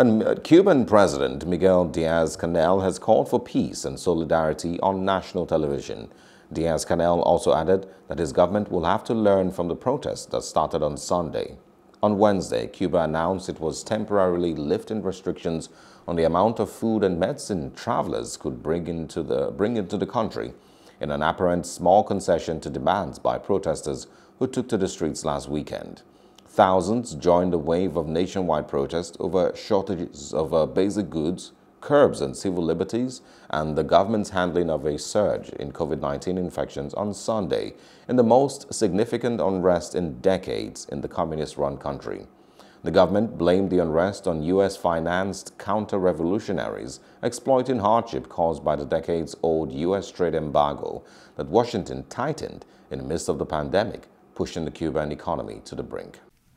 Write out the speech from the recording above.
And uh, Cuban President Miguel Diaz-Canel has called for peace and solidarity on national television. Diaz-Canel also added that his government will have to learn from the protests that started on Sunday. On Wednesday, Cuba announced it was temporarily lifting restrictions on the amount of food and medicine travelers could bring into the, bring into the country in an apparent small concession to demands by protesters who took to the streets last weekend. Thousands joined a wave of nationwide protests over shortages of uh, basic goods, curbs on civil liberties, and the government's handling of a surge in COVID-19 infections on Sunday in the most significant unrest in decades in the communist-run country. The government blamed the unrest on U.S.-financed counter-revolutionaries exploiting hardship caused by the decades-old U.S. trade embargo that Washington tightened in the midst of the pandemic, pushing the Cuban economy to the brink.